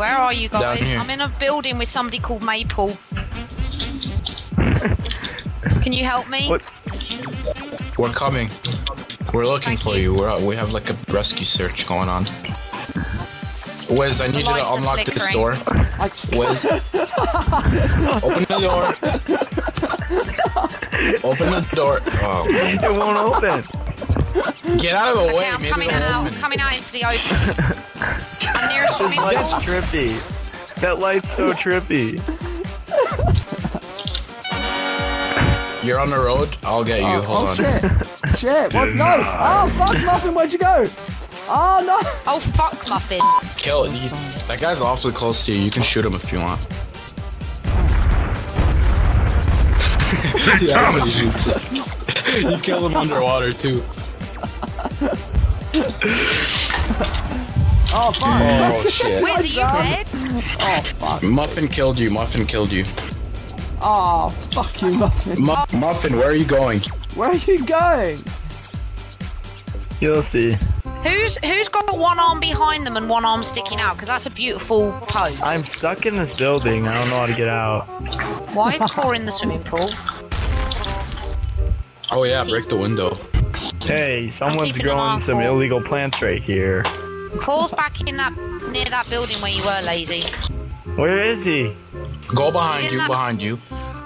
Where are you guys? I'm in a building with somebody called Maple. Can you help me? What's We're coming. We're looking Thank for you. you. We're we have like a rescue search going on. Wiz, I need you to lights are unlock this door. I, Wiz, open the door. open the door. Oh, it won't open? get out of the Okay, way. I'm Maybe coming out. open. Coming out into the open. I'm This light's trippy. That light's so trippy. You're on the road. I'll get you. oh, Hold oh on. shit. Shit. What? No. Oh, fuck, Muffin, where'd you go? Oh, no. Oh fuck, Muffin. Kill it. You- That guy's awfully close to you. You can shoot him if you want. yeah, he you kill him underwater too. Oh, fuck. Oh shit. Wiz, are you dead? Oh, fuck. Muffin killed you. Muffin killed you. Oh, fuck you, Muffin. Mu- Muffin, where are you going? Where are you going? You'll see. Who's who's got one arm behind them and one arm sticking out? Because that's a beautiful pose. I'm stuck in this building. I don't know how to get out. Why is Core in the swimming pool? Oh yeah, break the window. Hey, someone's keeping an eye growing some illegal plants right here. Core's back in that near that building where you were, lazy. Where is he? Go behind you, that- behind you,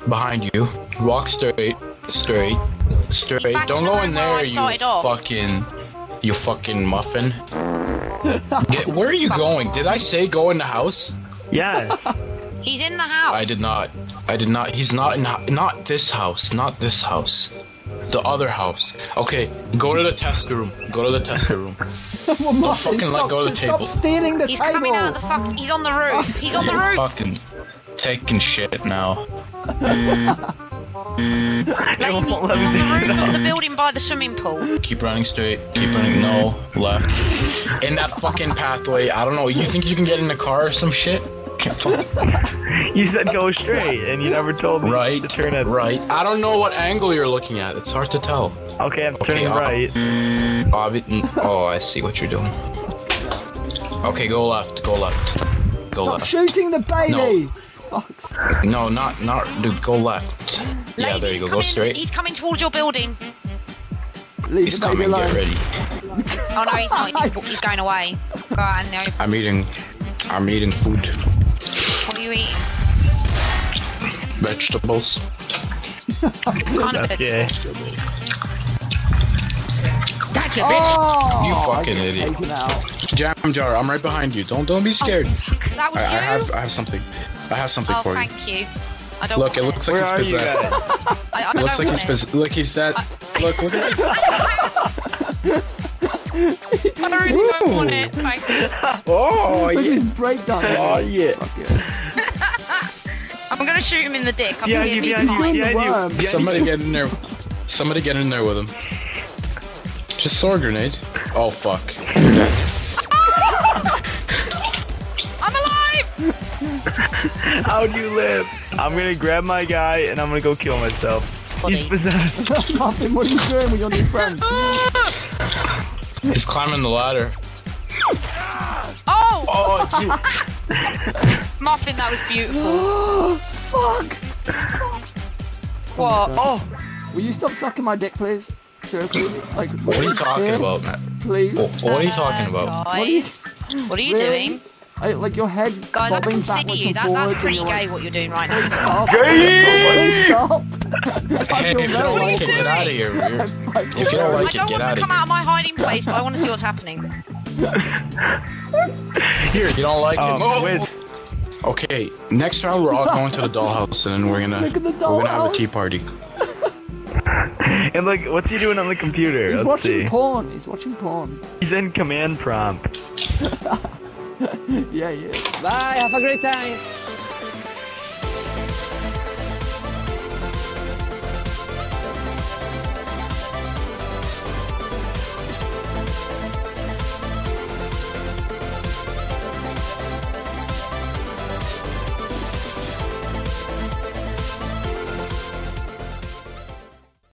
behind you. Walk straight, straight, straight. Don't in go in there, you started off. fucking, you fucking muffin. Get, where are you going? Did I say go in the house? Yes. He's in the house. I did not. I did not. He's not in. Not this house. Not this house. The other house. Okay, go to the test room. Go to the test room. well, Muffin, fucking let stop, go of the stop table. stealing the He's table. coming out of the fuck. He's on the roof. He's on the roof. fucking taking shit now. Lazy. He's on the roof of the building by the swimming pool. Keep running straight. Keep running. No, left. In that fucking pathway. I don't know. You think you can get in the car or some shit? Can't fucking- You said go straight, and you never told me Right. to turn it. Right. I don't know what angle you're looking at. It's hard to tell. Okay, I'm turning I'll- right. Obvi- oh, I see what you're doing. Okay, go left. Go left. Go Stop left. shooting the baby. Fuck's sake. No, not not. Dude, go left. Yeah, there you he's go. Go straight. He's coming towards your building. Leave He's coming. alone. Get ready. Oh no, he's not. He's, he's going away. Go out in the open. I'm eating. I'm eating food. What are you eating? Vegetables. Kind of That's good. gay. Gotcha, Oh, You fucking get idiot. Taken out. Jam jar. I'm right behind you. Don't don't be oh, scared. Fuck, that was I, I have I have something. I have something oh, for you. thank you. I don't. Look, it looks like are he's you possessed. guys? I, I Looks don't like he's want it. possessed. Look, he's dead. Look, look at I don't really don't want it. Thank. Oh Look at his breakdown. Oh yeah. Fuck it. I'm gonna shoot him in the dick. I'm Behind gonna you, be behind you, doing the worm. Somebody get in there. Somebody get in there with him. Just throw a grenade. Oh fuck. I'm alive. How do you live? I'm gonna grab my guy and I'm gonna go kill myself. He's Buddy. possessed. Muffin, what are you doing with your new friend? He's climbing the ladder. Oh, Oh, muffin, that was beautiful. Fuck! What? Oh, Will you stop sucking my dick, please? Seriously? Like, what are you talking about, Matt? Please? What, what are you talking uh, about? Guys, what are you Really? doing? I, like, your head's Guys, I bobbing can see backwards you. and That, forwards that's pretty and you're gay like, what you're doing right Please now. stop. Please stop. I feel if you don't like it, get out of here. Weird. I If you don't I like it, don't get want out to of come out of my hiding place, but I want to see what's happening. here. You don't like um, it. Oh. Wiz, Okay, next round we're all going to the dollhouse and then we're gonna Look at the we're gonna have a dollhouse. tea party. and look, what's he doing on the computer? He's Let's watching see. porn. He's watching porn. He's in command prompt. Yeah, yeah. Bye, have a great time.